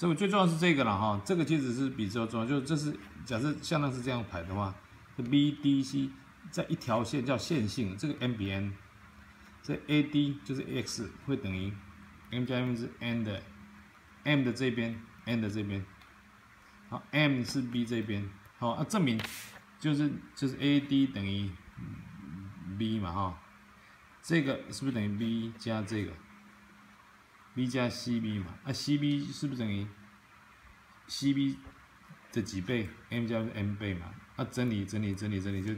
这个最重要是这个了哈，这个其实是比较重要，就是这是假设向量是这样排的话，这 B D C 在一条线叫线性，这个 M 比 N，这 A D 就是 X 会等于 M 加 M 是 N 的 M 的这边 N 的这边，好 M 是 B 这边，好啊证明就是就是 A D 等于 B 嘛哈，这个是不是等于 B 加这个？？b 加 cb 嘛，啊 cb 是不是等于 cb 的几倍？m 加 m 倍嘛，啊整理整理整理整理就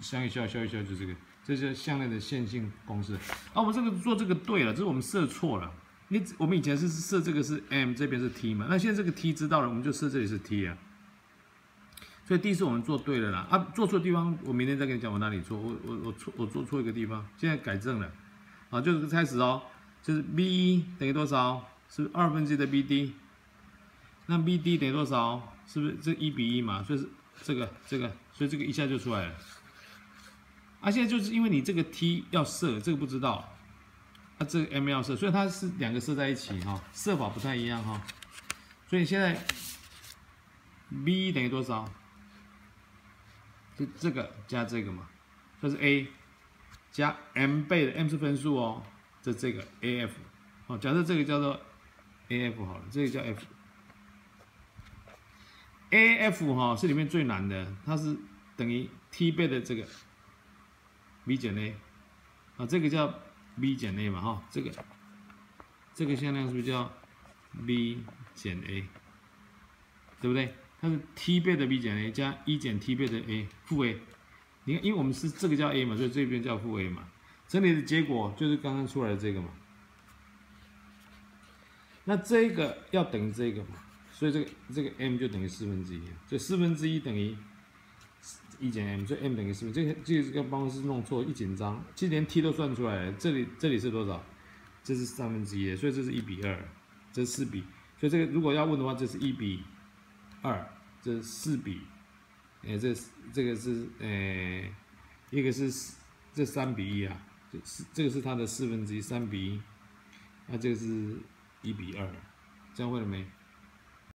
相一消消一消就这个，这是向量的线性公式。啊我们这个做这个对了，这是我们设错了。你我们以前是设这个是 m 这边是 t 嘛，那现在这个 t 知道了，我们就设这里是 t 啊。所以第一次我们做对了啦，啊做错地方我明天再跟你讲我哪里错，我我我错我做错一个地方，现在改正了，啊就是开始哦。就是 B 一等于多少？是二分之一的 BD。那 BD 等于多少？是不是这一比一嘛？所以是这个这个，所以这个一下就出来了。啊，现在就是因为你这个 T 要设，这个不知道。啊，这个 M 要设，所以它是两个设在一起哈，设法不太一样哈。所以现在 B 一等于多少？就这个加这个嘛，这是 A 加 M 倍的 M 是分数哦。这这个 A F，好，假设这个叫做 A F 好了，这个叫 F，A F 哈是里面最难的，它是等于 T 倍的这个 v 减 A，啊，这个叫 v 减 A 嘛哈，这个这个向量是不是叫 v 减 A，对不对？它是 T 倍的 v 减 A 加一减 T 倍的 A 负 A，你看，因为我们是这个叫 A 嘛，所以这边叫负 A 嘛。整理的结果就是刚刚出来的这个嘛，那这个要等于这个嘛，所以这个这个 m 就等于四分之一，所以四分之一等于一减 m，所以 m 等于四分。这个这个方式弄错，一紧张，其实连 t 都算出来了。这里这里是多少？这是三分之一，所以这是一比二，这是四比。所以这个如果要问的话，这是一比二，这是四比，哎，这这个是呃，一个是这三比一啊。是这个是它的四分之一，三比一，那这个是一比二，这样会了没？